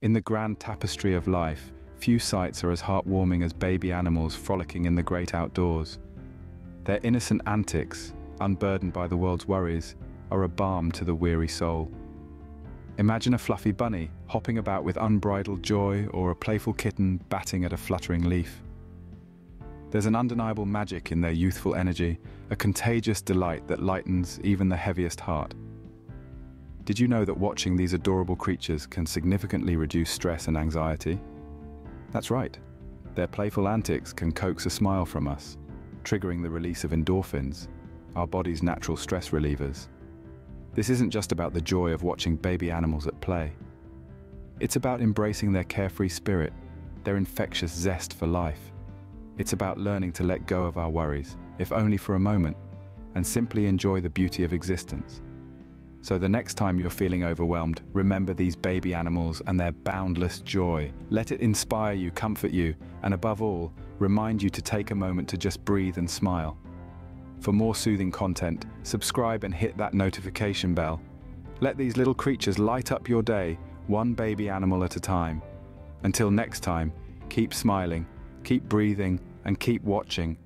In the grand tapestry of life, few sights are as heartwarming as baby animals frolicking in the great outdoors. Their innocent antics, unburdened by the world's worries, are a balm to the weary soul. Imagine a fluffy bunny hopping about with unbridled joy or a playful kitten batting at a fluttering leaf. There's an undeniable magic in their youthful energy, a contagious delight that lightens even the heaviest heart. Did you know that watching these adorable creatures can significantly reduce stress and anxiety? That's right. Their playful antics can coax a smile from us, triggering the release of endorphins, our body's natural stress relievers. This isn't just about the joy of watching baby animals at play. It's about embracing their carefree spirit, their infectious zest for life. It's about learning to let go of our worries, if only for a moment, and simply enjoy the beauty of existence. So the next time you're feeling overwhelmed, remember these baby animals and their boundless joy. Let it inspire you, comfort you, and above all, remind you to take a moment to just breathe and smile. For more soothing content, subscribe and hit that notification bell. Let these little creatures light up your day, one baby animal at a time. Until next time, keep smiling, keep breathing, and keep watching